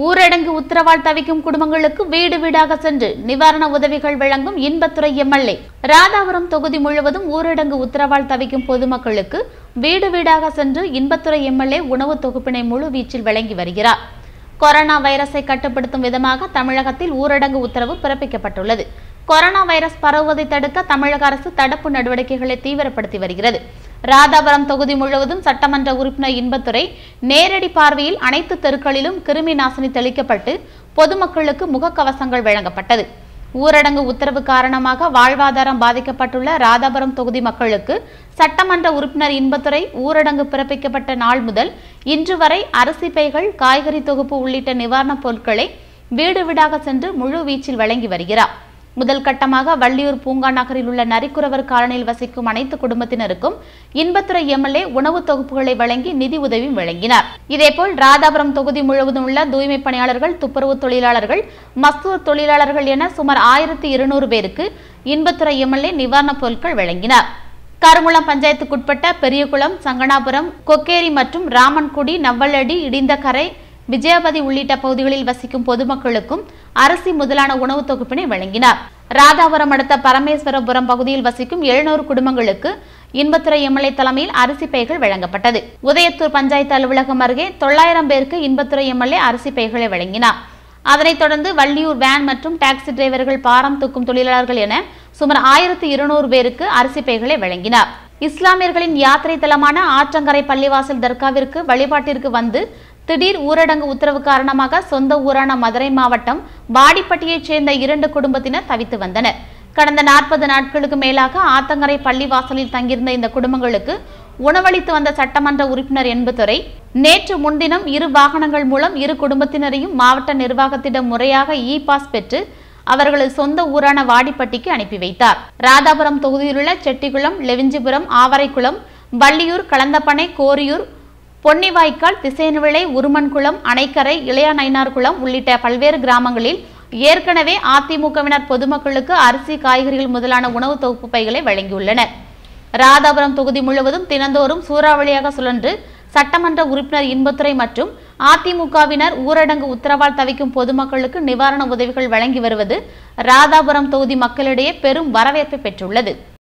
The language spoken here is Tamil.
ஊரடங்கு உத்தரவால் தவிக்கும் குடும்பங்களுக்கு வீடு வீடாக சென்று நிவாரண உதவிகள் வழங்கும் இன்பத்துறை எம்எல்ஏ. ராதாபுரம் தொகுதி முழுவதும் ஊரடங்கு உத்தரவால் தவிக்கும் பொதுமக்களுக்கு வீடு வீடாக சென்று இன்பத்துறை எம்எல்ஏ உணவு தொகுப்பினை முழு வீச்சில் வழங்கி வருகிறார். கொரோனா வைரஸை கட்டுப்படுத்தும் விதமாக தமிழகத்தில் ஊரடங்கு உத்தரவு பிறப்பிக்கப்பட்டுள்ளது. கொரோனா வைரஸ் பரவுவதை தடுக்க தமிழக அரசு தடுப்பு நடவடிக்கைகளை தீவிரப்படுத்தி வருகிறது. ராதாபுரம் தொகுதி முழுவதும் சட்டமன்ற உறுப்பினர் இன்பத்துறை நேரடி பார்வையில் அனைத்து தெருக்களிலும் கிருமி நாசினி தெளிக்கப்பட்டு பொதுமக்களுக்கு முகக்கவசங்கள் வழங்கப்பட்டது. ஊரடங்கு உத்தரவு காரணமாக வாழ்வாதாரம் பாதிக்கப்பட்டுள்ள ராதாபுரம் தொகுதி மக்களுக்கு சட்டமன்ற உறுப்பினர் இன்பத்துறை ஊரடங்கு பிறப்பிக்கப்பட்ட நாள் முதல் இன்று வரை அரிசி பைகள் காய்கறி தொகுப்பு உள்ளிட்ட நிவாரணப் பொருட்களை வீடு வீடாக சென்று முழு வீச்சில் வழங்கி வருகிறார். முதல் கட்டமாக வள்ளியூர் பூங்கா நகரில் உள்ள நரிக்குறவர் காலனியில் வசிக்கும் அனைத்து குடும்பத்தினருக்கும் இன்பத்துறை எம்எல்ஏ உணவு தொகுப்புகளை வழங்கி நிதி உதவி வழங்கினார். இதேபோல் ராதாபுரம் தொகுதி முழுவதும் உள்ள தூய்மை பணியாளர்கள் துப்புரவு தொழிலாளர்கள் மஸ்தூர் தொழிலாளர்கள் என சுமார் ஆயிரத்தி இருநூறு பேருக்கு இன்பத்துறை எம்எல்ஏ நிவாரணப் பொருட்கள் வழங்கினார். கருங்குளம் பஞ்சாயத்துக்குட்பட்ட பெரியகுளம் சங்கனாபுரம் கொக்கேரி மற்றும் ராமன்குடி நவ்வலடி இடிந்தகரை விஜயபதி உள்ளிட்ட பகுதிகளில் வசிக்கும் பொதுமக்களுக்கும் அரிசி முதலான உணவுத் தொகுப்பினை வழங்கினார். ராதாபுரம் அடுத்த பரமேஸ்வரபுரம் பகுதியில் வசிக்கும் எழுநூறு குடும்பங்களுக்கு இன்பத்துறை எம்எல்ஏ தலைமையில் அரிசி பைகள் வழங்கப்பட்டது. உதயத்தூர் பஞ்சாயத்து அலுவலகம் அருகே தொள்ளாயிரம் பேருக்கு இன்பத்துறை எம்எல்ஏ அரிசி பைகளை வழங்கினார். அதனைத் தொடர்ந்து வள்ளியூர் வேன் மற்றும் டாக்ஸி டிரைவர்கள் பாரம் தூக்கும் தொழிலாளர்கள் என சுமார் ஆயிரத்தி இருநூறு பேருக்கு அரிசி பைகளை வழங்கினார். இஸ்லாமியர்களின் யாத்திரை தலமான ஆற்றங்கரை பள்ளிவாசல் தர்காவிற்கு வழிபாட்டிற்கு வந்து திடீர் ஊரடங்கு உத்தரவு காரணமாக சொந்த ஊரான மதுரை மாவட்டம் வாடிப்பட்டியைச் சேர்ந்த இரண்டு குடும்பத்தினர் தவித்து வந்தனர். கடந்த நாற்பது நாட்களுக்கு மேலாக ஆத்தங்கரை பள்ளிவாசலில் தங்கியிருந்த இந்த குடும்பங்களுக்கு உணவளித்து வந்த சட்டமன்ற உறுப்பினர் என்பதுரை நேற்று முன்தினம் இரு வாகனங்கள் மூலம் இரு குடும்பத்தினரையும் மாவட்ட நிர்வாகத்திடம் முறையாக இ பாஸ் பெற்று அவர்களது சொந்த ஊரான வாடிப்பட்டிக்கு அனுப்பி வைத்தார். ராதாபுரம் தொகுதியிலுள்ள செட்டிகுளம் லெவிஞ்சிபுரம் ஆவரைக்குளம் வள்ளியூர் கலந்தப்பனை கோரியூர் பொன்னிவாய்க்கால் திசையன்விளை உருமன்குளம் அணைக்கரை இளையாநயினார்குளம் உள்ளிட்ட பல்வேறு கிராமங்களில் ஏற்கனவே அதிமுகவினர் பொதுமக்களுக்கு அரிசி காய்கறிகள் முதலான உணவு தொகுப்பு பைகளை வழங்கியுள்ளனர். ராதாபுரம் தொகுதி முழுவதும் தினந்தோறும் சூறாவளியாக சுழன்று சட்டமன்ற உறுப்பினர் இன்பத்துறை மற்றும் அதிமுகவினர் ஊரடங்கு உத்தரவால் தவிக்கும் பொதுமக்களுக்கு நிவாரண உதவிகள் வழங்கி வருவது ராதாபுரம் தொகுதி மக்களிடையே பெரும் வரவேற்பை பெற்றுள்ளது.